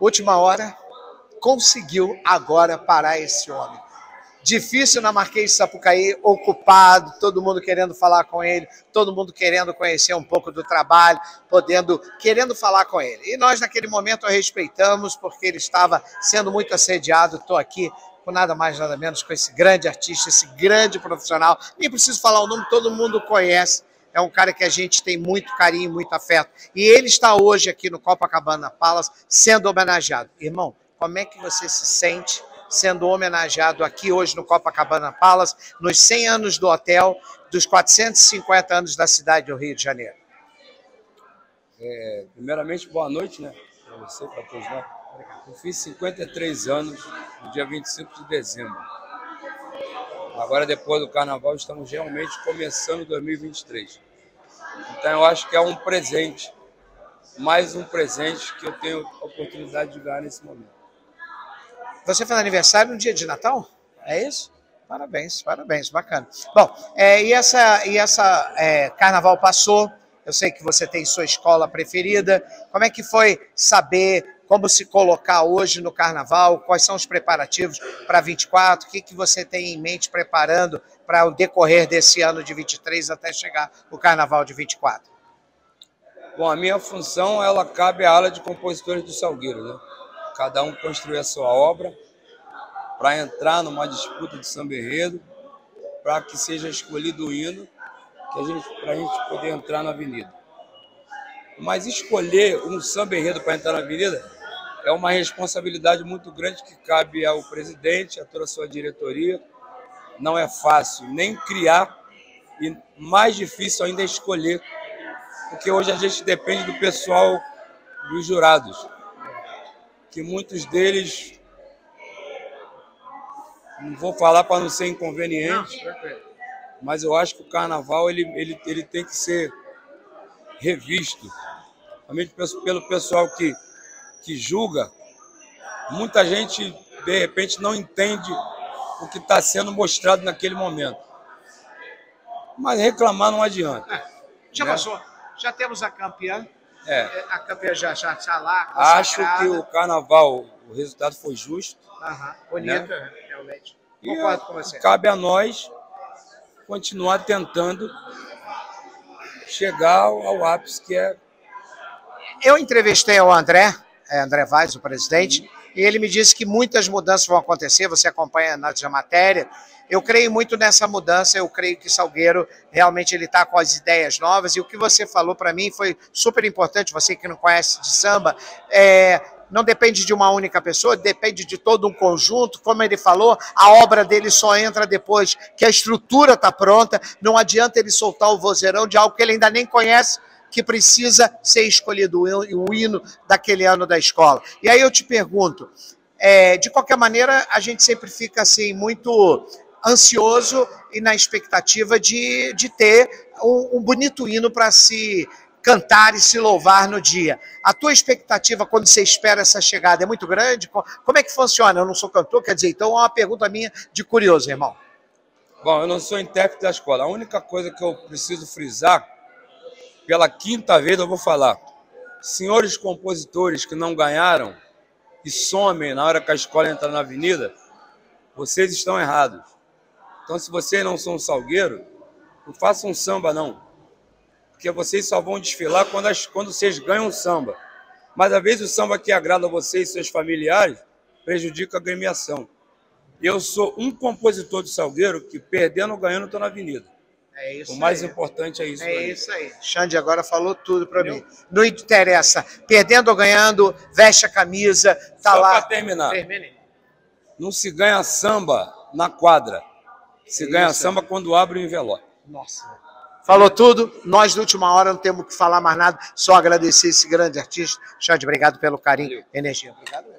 Última hora, conseguiu agora parar esse homem. Difícil na Marquês de Sapucaí, ocupado, todo mundo querendo falar com ele, todo mundo querendo conhecer um pouco do trabalho, podendo, querendo falar com ele. E nós, naquele momento, respeitamos, porque ele estava sendo muito assediado. Estou aqui com nada mais, nada menos com esse grande artista, esse grande profissional. Nem preciso falar o nome, todo mundo conhece. É um cara que a gente tem muito carinho, muito afeto. E ele está hoje aqui no Copacabana Palace sendo homenageado. Irmão, como é que você se sente sendo homenageado aqui hoje no Copacabana Palace, nos 100 anos do hotel, dos 450 anos da cidade do Rio de Janeiro? É, primeiramente, boa noite, né? Para você, para todos nós. Eu fiz 53 anos no dia 25 de dezembro. Agora, depois do carnaval, estamos realmente começando 2023. Então, eu acho que é um presente, mais um presente que eu tenho a oportunidade de ganhar nesse momento. Você fez aniversário no dia de Natal? É isso? Parabéns, parabéns, bacana. Bom, é, e essa, e essa é, carnaval passou, eu sei que você tem sua escola preferida. Como é que foi saber como se colocar hoje no carnaval? Quais são os preparativos para 24? O que, que você tem em mente preparando para o decorrer desse ano de 23 até chegar o carnaval de 24? Bom, a minha função ela cabe à ala de compositores do Salgueiro, né? cada um construir a sua obra para entrar numa disputa de samba enredo, para que seja escolhido o hino que a gente, para a gente poder entrar na avenida. Mas escolher um samba enredo para entrar na avenida é uma responsabilidade muito grande que cabe ao presidente, a toda a sua diretoria. Não é fácil nem criar e mais difícil ainda é escolher, porque hoje a gente depende do pessoal dos jurados que muitos deles, não vou falar para não ser inconveniente, mas eu acho que o carnaval ele, ele, ele tem que ser revisto, pelo pessoal que, que julga. Muita gente, de repente, não entende o que está sendo mostrado naquele momento. Mas reclamar não adianta. É, já né? passou. Já temos a campeã. É. A campeã já está lá. Acho que o carnaval, o resultado foi justo. Aham. Bonito, né? realmente. Concordo com você. Cabe a nós continuar tentando chegar ao ápice que é. Eu entrevistei o André, André Vaz, o presidente, e ele me disse que muitas mudanças vão acontecer, você acompanha na matéria. Eu creio muito nessa mudança, eu creio que Salgueiro realmente ele está com as ideias novas, e o que você falou para mim foi super importante, você que não conhece de samba, é, não depende de uma única pessoa, depende de todo um conjunto. Como ele falou, a obra dele só entra depois que a estrutura está pronta. Não adianta ele soltar o vozeirão de algo que ele ainda nem conhece, que precisa ser escolhido o hino daquele ano da escola. E aí eu te pergunto, é, de qualquer maneira, a gente sempre fica assim muito ansioso e na expectativa de, de ter um, um bonito hino para se cantar e se louvar no dia. A tua expectativa quando você espera essa chegada é muito grande? Como é que funciona? Eu não sou cantor, quer dizer, então é uma pergunta minha de curioso, irmão. Bom, eu não sou intérprete da escola. A única coisa que eu preciso frisar pela quinta vez eu vou falar. Senhores compositores que não ganharam e somem na hora que a escola entra na avenida, vocês estão errados. Então, se vocês não são salgueiro, não façam samba, não. Porque vocês só vão desfilar quando, as, quando vocês ganham samba. Mas, às vezes, o samba que agrada a vocês e seus familiares prejudica a gremiação. Eu sou um compositor de Salgueiro que, perdendo ou ganhando, estou na avenida. É isso o mais aí. importante é isso. É aí. isso aí. Xande agora falou tudo para mim. Não interessa. Perdendo ou ganhando, veste a camisa, tá Só lá. Para terminar. Termine. Não se ganha samba na quadra. Se é ganha isso. samba quando abre o envelope. Nossa. Falou tudo. Nós, de última hora, não temos que falar mais nada. Só agradecer esse grande artista. Xande, obrigado pelo carinho e energia. Obrigado.